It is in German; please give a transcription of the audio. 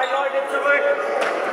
Drei Leute zurück.